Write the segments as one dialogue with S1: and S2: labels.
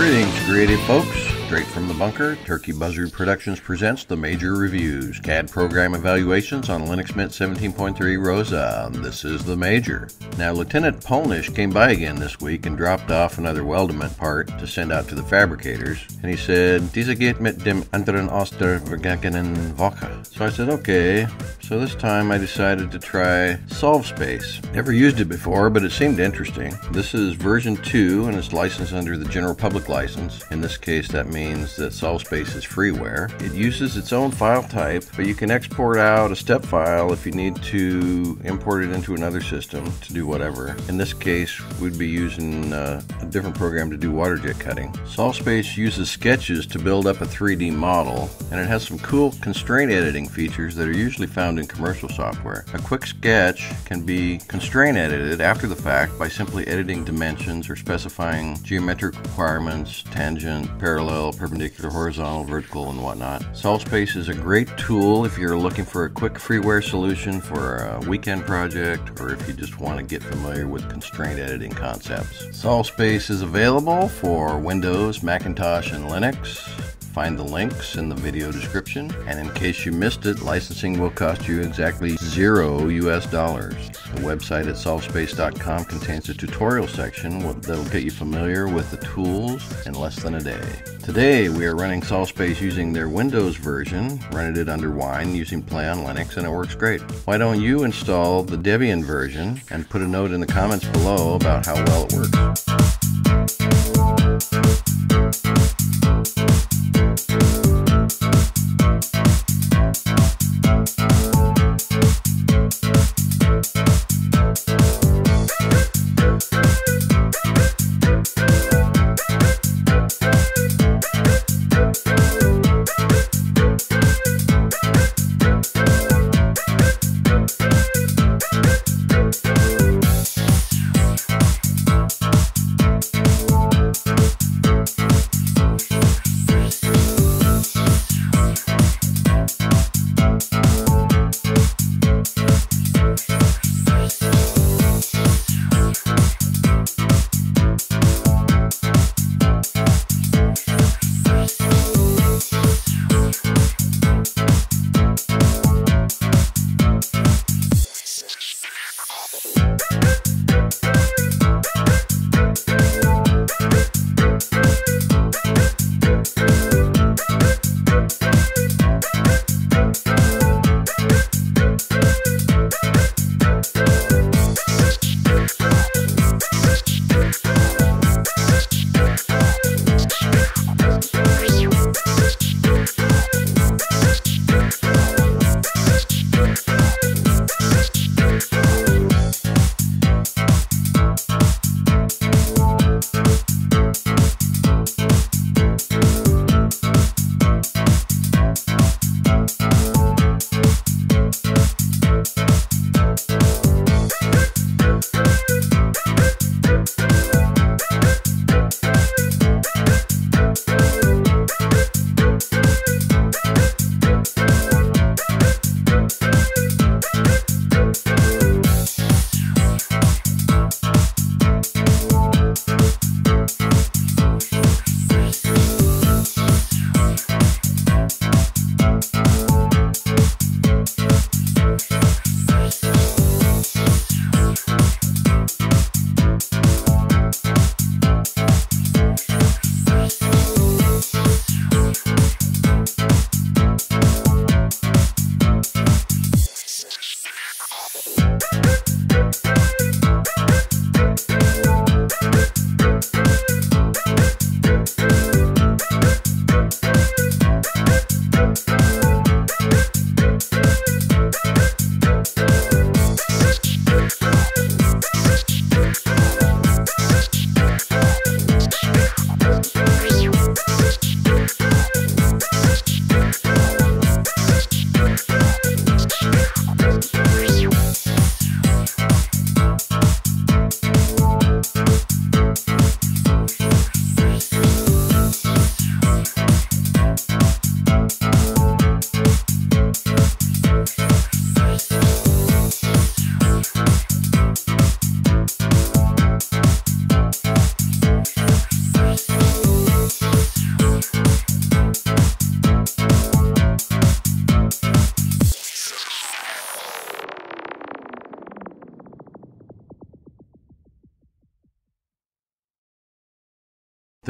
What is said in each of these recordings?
S1: Greetings, creative folks. Straight from the bunker, Turkey Buzzard Productions presents the major reviews CAD program evaluations on Linux Mint 17.3 Rosa. This is the major. Now, Lieutenant Polnish came by again this week and dropped off another weldment part to send out to the fabricators. And he said, Diese geht mit dem anderen Oster vergangenen Woche. So I said, okay. So this time I decided to try SolveSpace. Never used it before, but it seemed interesting. This is version 2 and it's licensed under the General Public License. In this case, that means that SolveSpace is freeware. It uses its own file type, but you can export out a step file if you need to import it into another system to do whatever. In this case, we'd be using uh, a different program to do water jet cutting. SolveSpace uses sketches to build up a 3D model, and it has some cool constraint editing features that are usually found in commercial software. A quick sketch can be constraint edited after the fact by simply editing dimensions or specifying geometric requirements, tangent, parallel, perpendicular, horizontal, vertical, and whatnot. SolveSpace is a great tool if you're looking for a quick freeware solution for a weekend project or if you just want to get familiar with constraint editing concepts. SolveSpace is available for Windows, Macintosh, and Linux. Find the links in the video description. And in case you missed it, licensing will cost you exactly zero US dollars. The website at solvespace.com contains a tutorial section that'll get you familiar with the tools in less than a day. Today we are running SolveSpace using their Windows version, running it under Wine using PlayOnLinux, and it works great. Why don't you install the Debian version and put a note in the comments below about how well it works.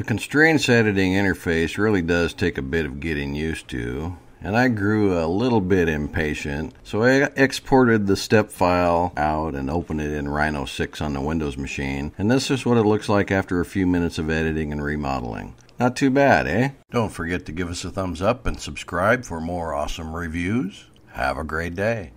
S1: The constraints editing interface really does take a bit of getting used to, and I grew a little bit impatient, so I exported the step file out and opened it in Rhino 6 on the Windows machine, and this is what it looks like after a few minutes of editing and remodeling. Not too bad, eh? Don't forget to give us a thumbs up and subscribe for more awesome reviews. Have a great day.